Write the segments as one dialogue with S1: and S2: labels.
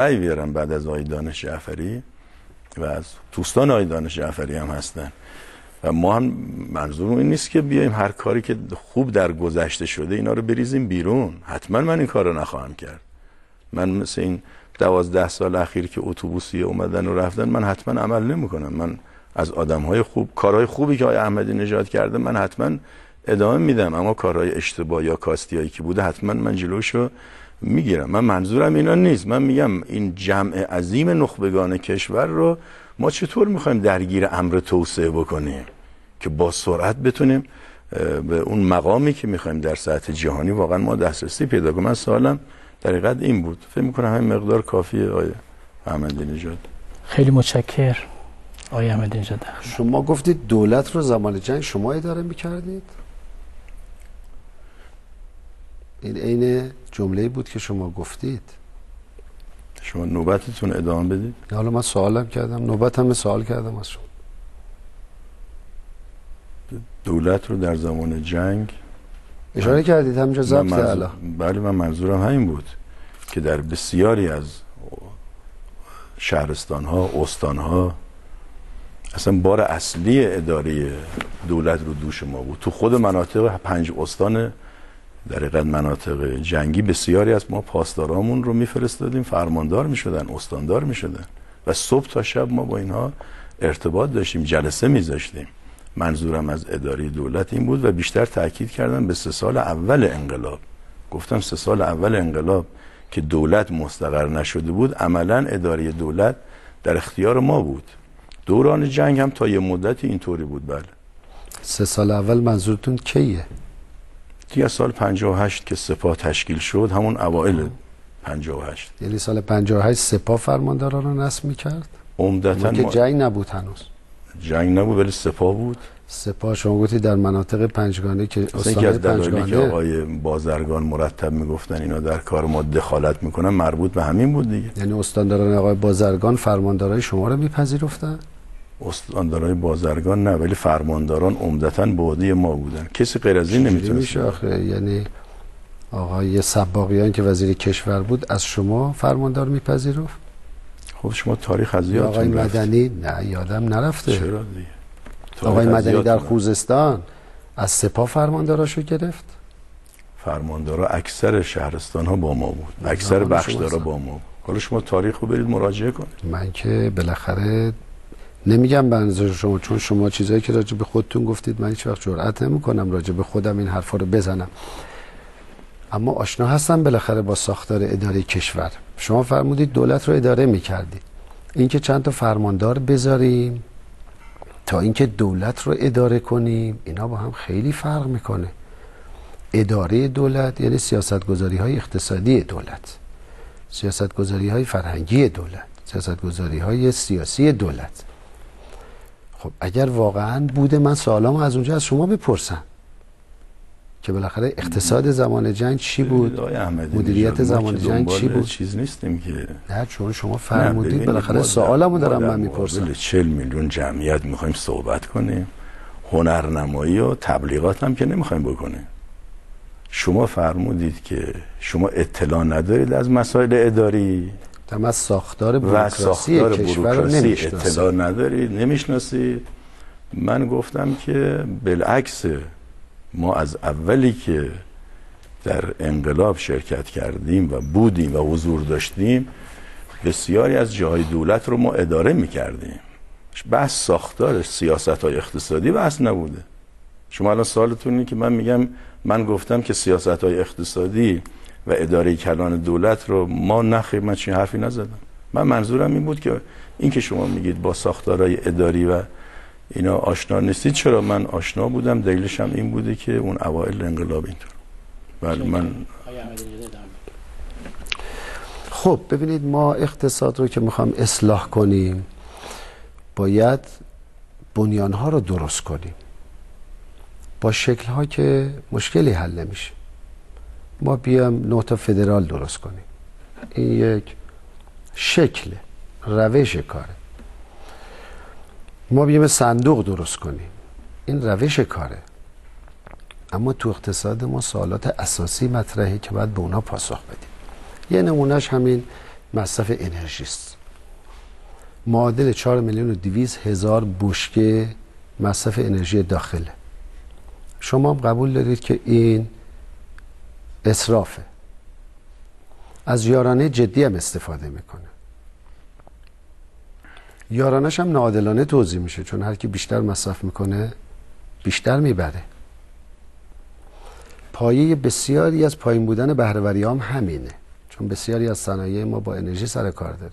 S1: ای بیارم بعد از آقای دانش جعفری و از دوستان آقای دانش جعفری هم هستن. و ما هم منظور این نیست که بیایم هر کاری که خوب در گذشته شده اینا رو بریزیم بیرون. حتما من این کار رو نخواهم کرد. من مثل این دوازده سال اخیر که اتوبوسی اومدن و رفتن من حتما عمل نمی‌کنم. من از آدم های خوب کارهای خوبی که آقای احمدی نژاد کرده من حتما ادامه میدم. اما کارهای اشتباه یا کاستیایی که بوده حتما من جلوشو می‌گیرم. من منظورم اینا نیست. من میگم این جمع عظیم نخبگان کشور رو ما چطور می‌خوایم درگیر امر توسعه بکنیم که با سرعت بتونیم به اون مقامی که می‌خوایم در سطح جهانی واقعا ما دسترسی پیدا کنیم. من سوالم در این بود. فکر می‌کنم همین مقدار کافیه آیه احمدی نژاد
S2: خیلی متشکر آیه احمدی نژاد
S3: شما گفتید دولت رو زمان جنگ شما اداره می‌کردید؟ این عین جمله بود که شما گفتید.
S1: شما نوبتتون ادامه بدید.
S3: حالا من سوالم کردم. نوبت هم سوال کردم از شما.
S1: دولت رو در زمان جنگ
S3: اشاره کردید همینجا ضبط منظور...
S1: بله من منظورم همین بود که در بسیاری از شهرستان ها استان ها اصلا بار اصلی اداره دولت رو دوش ما بود. تو خود مناطق پنج استان در حقیقت مناطق جنگی بسیاری از ما پاسدارامون رو میفرستادیم فرماندار می‌شدن استاندار می‌شدن و صبح تا شب ما با اینها ارتباط داشتیم جلسه میذاشتیم. منظورم از اداره دولت این بود و بیشتر تاکید کردم به سه سال اول انقلاب. گفتم سه سال اول انقلاب که دولت مستقر نشده بود عملا اداره دولت در اختیار ما بود. دوران جنگ هم تا یه مدتی اینطوری بود بله.
S3: سه سال اول منظورتون کیه؟
S1: دیگه سال 58 که سپاه تشکیل شد همون اوائل 58
S3: یعنی سال 58 سپاه فرمانداران رو نصب می‌کرد؟
S1: عمدتا
S3: که جنگ نبود هنوز.
S1: جنگ نبود ولی سپاه بود.
S3: سپاه شما گفتی در مناطق پنجگانه که
S1: یکی از دلایلی که آقای بازرگان مرتب می‌گفتن اینا در کار ما دخالت می‌کنن مربوط به همین بود دیگه.
S3: یعنی استانداران آقای بازرگان فرماندارای شما رو میپذیرفتن؟
S1: استاندارای بازرگان نه ولی فرمانداران عمدتا بودی ما بودن. کسی غیر از این نمی‌تونه
S3: آخه؟ یعنی آقای سباقیان که وزیر کشور بود از شما فرماندار میپذیرفت؟
S1: خب شما تاریخ از یادتون
S3: آقای مدنی؟ نه یادم نرفته.
S1: چرا دیگه
S3: آقای مدنی در خوزستان از سپاه فرمانداراشو گرفت؟
S1: فرماندارا اکثر شهرستان ها با ما بود. اکثر بخشدارا با ما بود. حالا شما تاریخ رو برید مراجعه کنید.
S3: من که بالاخره نمیگم به شما چون شما چیزایی که راجع به خودتون گفتید من هیچ وقت جرئت نمی‌کنم راجع به خودم این حرفا رو بزنم. اما آشنا هستم بالاخره با ساختار اداره کشور. شما فرمودید دولت رو اداره می‌کردید اینکه چند تا فرماندار بذاریم تا اینکه دولت رو اداره کنیم اینا با هم خیلی فرق می‌کنه. اداره دولت یعنی سیاست گذاری های اقتصادی دولت سیاست گذاری های فرهنگی دولت سیاست گذاری های سیاسی دولت. خب اگر واقعا بوده من سوالامو از اونجا از شما بپرسم که بالاخره اقتصاد زمان جنگ چی بود؟ مدیریت زمان جنگ چی بود؟
S1: چیز نیستیم که.
S3: نه چون شما فرمودید بالاخره سوالمو دارم من می‌پرسم.
S1: 40 میلیون جمعیت می‌خوایم صحبت کنیم هنرنمایی و تبلیغات هم که نمی‌خوایم بکنیم. شما فرمودید که شما اطلاع ندارید از مسائل اداری.
S3: تم از ساختار بروکراسی کشور رو
S1: اطلاع ندارید نمی‌شناسید من گفتم که بالعکس ما از اولی که در انقلاب شرکت کردیم و بودیم و حضور داشتیم بسیاری از جاهای دولت رو ما اداره می‌کردیم. بحث ساختار سیاست های اقتصادی بحث نبوده. شما الان سوالتون اینه که من میگم من گفتم که سیاست های اقتصادی و اداره کلان دولت رو ما نخیر من چین حرفی نزدم. من منظورم این بود که این که شما میگید با ساختارهای اداری و اینا آشنا نیستید چرا من آشنا بودم؟ دلیلش هم این بوده که اون اوایل انقلاب اینطور بله من
S3: خب ببینید ما اقتصاد رو که می‌خوام اصلاح کنیم باید بنیان ها رو درست کنیم. با شکل ها که مشکلی حل نمیشه. ما بیام نوتا فدرال درست کنیم. این یک شکل روش کاره. ما بیام صندوق درست کنیم. این روش کاره. اما تو اقتصاد ما سوالات اساسی مطرحه که باید به اونا پاسخ بدیم. یه نمونهش همین مصرف انرژی است. معادل 4 میلیون و 200 هزار بشکه مصرف انرژی داخله. شما هم قبول دارید که این اصرافه از یارانه جدی هم استفاده می‌کنه. یارانش هم ناعادلانه توضیح میشه چون هر کی بیشتر مصرف می‌کنه بیشتر می‌بره. پایه بسیاری از پایین بودن بهرهوری هم همینه چون بسیاری از صنایع ما با انرژی سر کار داره.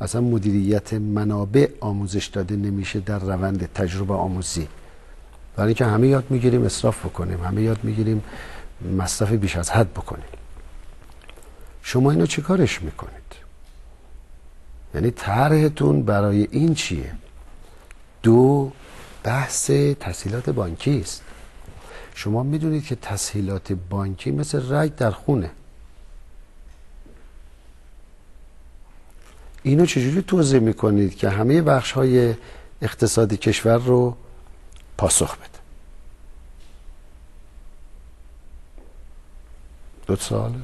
S3: اصلا مدیریت منابع آموزش داده نمیشه در روند تجربه آموزی. برای اینکه همه یاد می‌گیریم اصراف بکنیم همه یاد می‌گیریم. مصرف بیش از حد بکنیم شما اینو چه کارش می‌کنید؟ یعنی طرحتون برای این چیه؟ دو بحث تسهیلات بانکی است. شما می‌دونید که تسهیلات بانکی مثل رگ در خونه. اینو چجوری توضیح می‌کنید که همه بخش های اقتصادی کشور رو پاسخ بده؟ دو ساله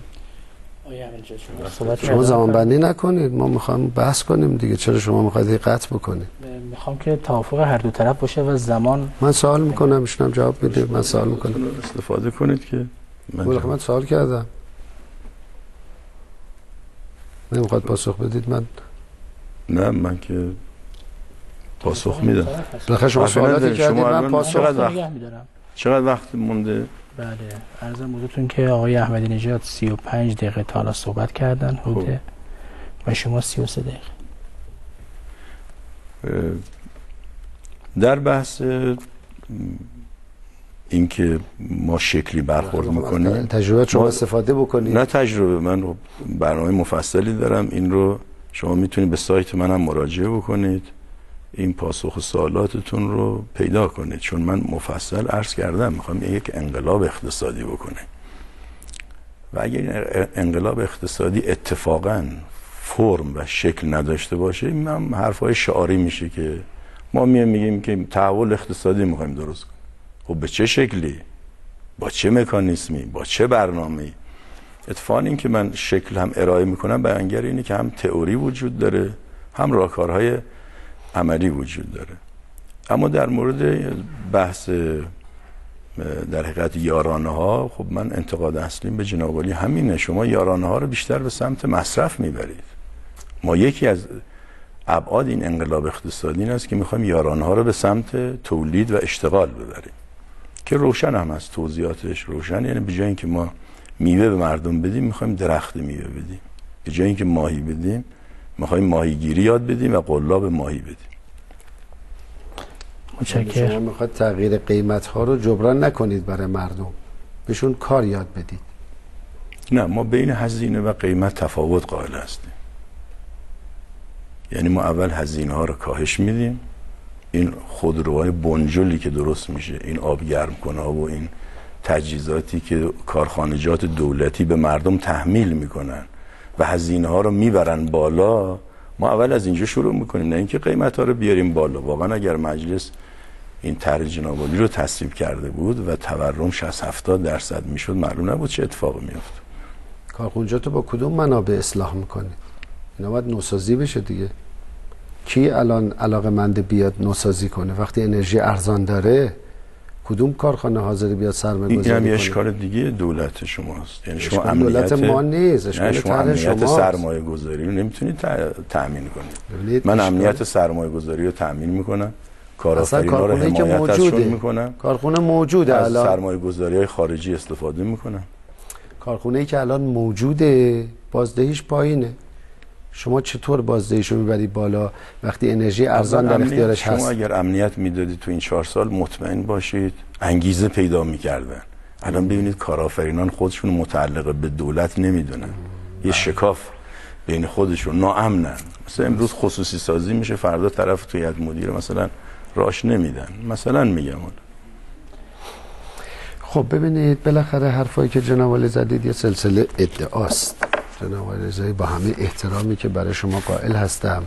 S3: شما زمان بندی نکنید. ما می‌خوام بحث کنیم دیگه. چرا شما می‌خواید قطع بکنید؟
S2: می‌خوام که توافق هر دو طرف باشه و زمان
S3: من سوال می‌کنم. ایشون جواب میده. من سوال می‌کنم.
S1: استفاده کنید که
S3: من, من سوال کردم. نمی‌خواد پاسخ بدید. من
S1: نه من که پاسخ میدم.
S3: بالاخره شما سوالاتی کردید. من پاسخ
S1: چقدر وقت چقدر وقت مونده؟
S2: بله. عرض بودتون که آقای احمدی نژاد 35 دقیقه تا حالا صحبت کردن حدود و شما 33 دقیقه.
S1: در بحث اینکه ما شکلی برخورد می‌کنیم
S3: تجربه شما استفاده بکنید.
S1: نه تجربه من برنامه مفصلی دارم این رو شما می‌تونید به سایت منم مراجعه بکنید. این پاسخ سوالاتتون رو پیدا کنید چون من مفصل عرض کردم می‌خوام یک انقلاب اقتصادی بکنه. و اگر این انقلاب اقتصادی اتفاقا فرم و شکل نداشته باشه این هم حرفای شعاری میشه که ما میایم میگیم که تحول اقتصادی می‌خوایم درست کنیم. خب به چه شکلی؟ با چه مکانیسمی؟ با چه برنامه‌ای؟ اتفاقا این که من شکل هم ارائه می‌کنم بیانگر اینه که هم تئوری وجود داره هم راهکارهای عملی وجود داره. اما در مورد بحث در حقیقت یارانه ها خب من انتقاد اصلیم به جناب همینه. شما یارانه ها رو بیشتر به سمت مصرف می‌برید. ما یکی از ابعاد این انقلاب اقتصادی این است که می‌خوایم یارانه ها رو به سمت تولید و اشتغال ببریم. که روشن هم از توضیحاتش روشن. یعنی به جای اینکه ما میوه به مردم بدیم می‌خوایم درخت میوه بدیم. به جای اینکه ماهی بدیم می‌خوایم ماهیگیری یاد بدیم و قلاب ماهی بدیم.
S2: متشکرم.
S3: شما می‌خواد تغییر قیمت ها رو جبران نکنید برای مردم. بهشون کار یاد بدید.
S1: نه ما بین هزینه و قیمت تفاوت قائل هستیم. یعنی ما اول هزینه ها رو کاهش میدیم. این خودروهای بنجلی که درست میشه این آب گرم کنه و این تجهیزاتی که کارخانجات دولتی به مردم تحمیل می‌کنن. و هزینه ها رو می‌برن بالا ما اول از اینجا شروع می‌کنیم. نه اینکه قیمت ها رو بیاریم بالا. واقعا اگر مجلس این طرح جنابالی رو تصویب کرده بود و تورم 60 70 درصد می‌شد معلوم نبود چه اتفاقی میفته
S3: کارخونجات با کدوم منابع اصلاح می‌کنید؟ اینا باید نوسازی بشه دیگه. کی الان علاقه مند بیاد نوسازی کنه؟ وقتی انرژی ارزان داره کدوم کارخانه حاضر بیاد سرمایه گذاری
S1: کنه؟ این اشکال دیگه دولت شماست.
S3: یعنی شما امنیت دولت ما نیست اشکال
S1: شما امنیت سرمایه گذاری رو نمی‌تونید تأمین کنید. من امنیت سرمایه گذاری رو تأمین می‌کنم. کارآفرینا رو حمایت ازشون می‌کنم.
S3: کارخونه موجوده
S1: از الان. سرمایه گذاری های خارجی استفاده می‌کنم.
S3: کارخونه ای که الان موجوده بازدهیش پایینه. شما چطور بازدهیش رو می‌برید بالا وقتی انرژی ارزان در اختیارش
S1: هست؟ شما اگر امنیت می‌دادید تو این چهار سال مطمئن باشید انگیزه پیدا می‌کردن. الان ببینید کارآفرینان خودشون متعلق به دولت نمی‌دونن. یه شکاف بین خودشون ناامنن. مثلا امروز خصوصی سازی میشه فردا طرف توی یک مدیر مثلا راش نمیدن. مثلا میگم
S3: خب ببینید بالاخره حرفایی که جناب زدید یه سلسله ادعاست. جناب رضایی با همه احترامی که برای شما قائل هستم.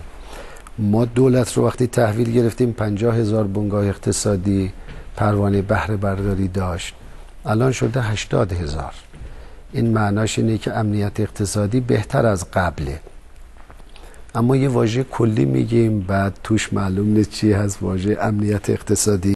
S3: ما دولت رو وقتی تحویل گرفتیم پنجاه هزار بنگاه اقتصادی پروانه بهره برداری داشت. الان شده هشتاد هزار. این معناش اینه که امنیت اقتصادی بهتر از قبله. اما یه واژه کلی میگیم بعد توش معلوم نیست چی هست واژه امنیت اقتصادی.